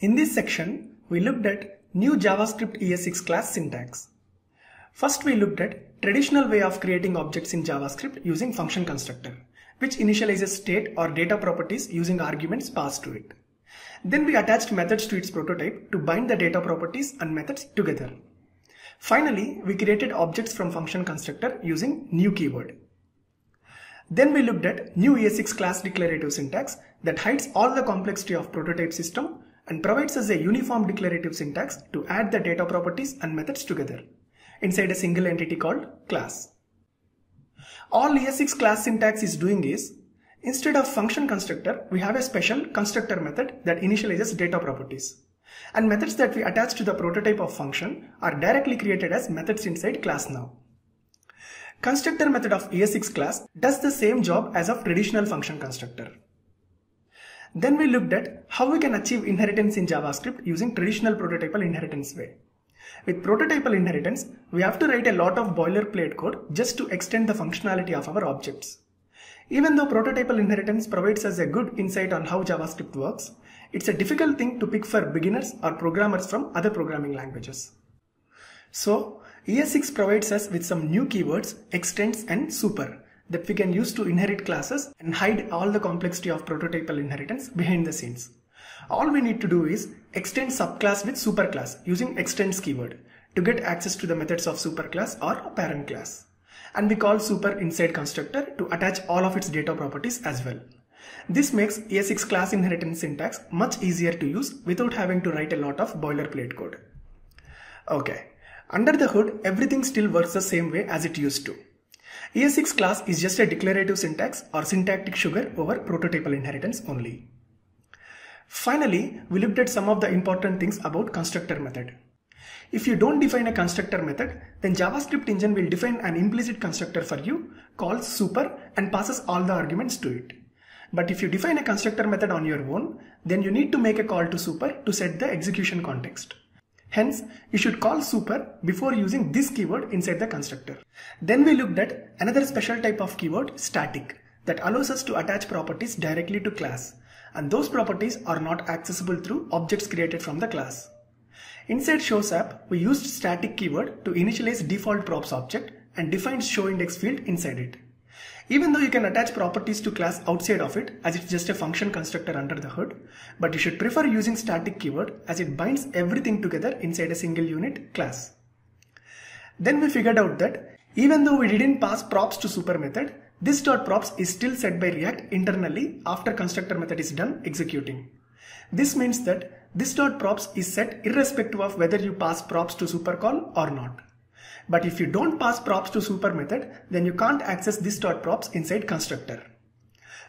In this section, we looked at new JavaScript ES6 class syntax. First, we looked at traditional way of creating objects in JavaScript using function constructor, which initializes state or data properties using arguments passed to it. Then we attached methods to its prototype to bind the data properties and methods together. Finally, we created objects from function constructor using new keyword. Then we looked at new ES6 class declarative syntax that hides all the complexity of prototype system and provides us a uniform declarative syntax to add the data properties and methods together inside a single entity called class. All ES6 class syntax is doing is instead of function constructor, we have a special constructor method that initializes data properties. And methods that we attach to the prototype of function are directly created as methods inside class now. Constructor method of ES6 class does the same job as of traditional function constructor. Then we looked at how we can achieve inheritance in JavaScript using traditional prototypal inheritance way. With prototypal inheritance, we have to write a lot of boilerplate code just to extend the functionality of our objects. Even though prototypal inheritance provides us a good insight on how JavaScript works, it's a difficult thing to pick for beginners or programmers from other programming languages. So, ES6 provides us with some new keywords, extends and super that we can use to inherit classes and hide all the complexity of prototypal inheritance behind the scenes. All we need to do is extend subclass with superclass using extends keyword to get access to the methods of superclass or parent class. And we call super inside constructor to attach all of its data properties as well. This makes ES6 class inheritance syntax much easier to use without having to write a lot of boilerplate code. Okay, under the hood, everything still works the same way as it used to. ES6 class is just a declarative syntax or syntactic sugar over prototypal inheritance only. Finally, we looked at some of the important things about constructor method. If you don't define a constructor method, then JavaScript engine will define an implicit constructor for you called super and passes all the arguments to it. But if you define a constructor method on your own, then you need to make a call to super to set the execution context. Hence, you should call super before using this keyword inside the constructor. Then we looked at another special type of keyword, static, that allows us to attach properties directly to class. And those properties are not accessible through objects created from the class. Inside shows app, we used static keyword to initialize default props object and defined show index field inside it. Even though you can attach properties to class outside of it as it's just a function constructor under the hood, but you should prefer using static keyword as it binds everything together inside a single unit class. Then we figured out that even though we didn't pass props to super method, this dot props is still set by React internally after constructor method is done executing. This means that this dot props is set irrespective of whether you pass props to supercall or not. But if you don't pass props to super method, then you can't access this dot props inside constructor.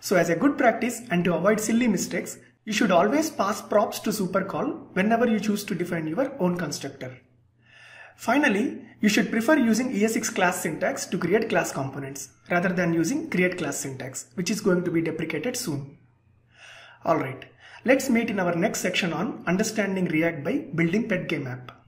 So as a good practice and to avoid silly mistakes, you should always pass props to super call whenever you choose to define your own constructor. Finally, you should prefer using ES6 class syntax to create class components rather than using create class syntax, which is going to be deprecated soon. Alright, let's meet in our next section on understanding React by building pet game app.